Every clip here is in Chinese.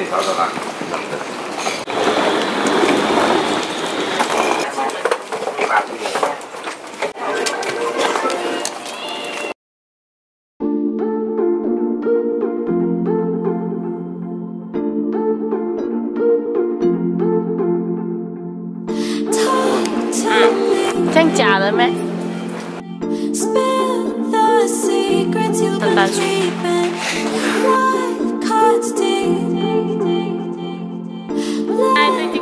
你像假的咩？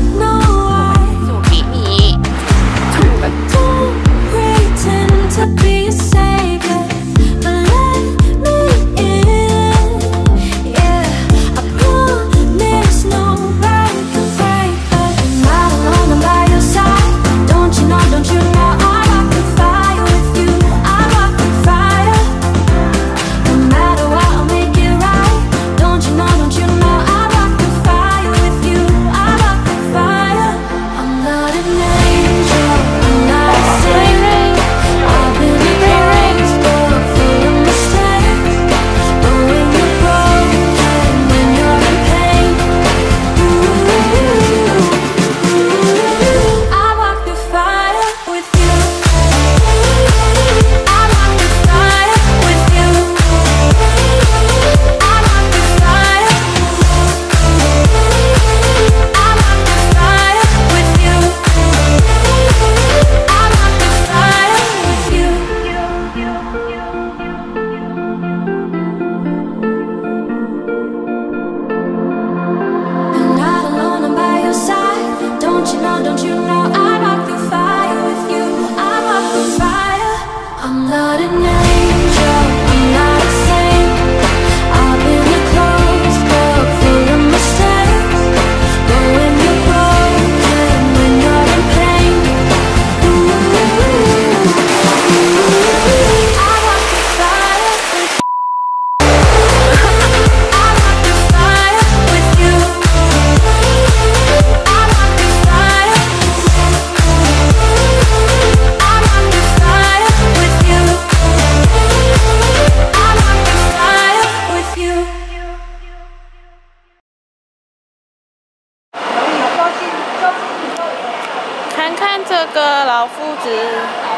Don't. Don't pretend to be 这个老夫子。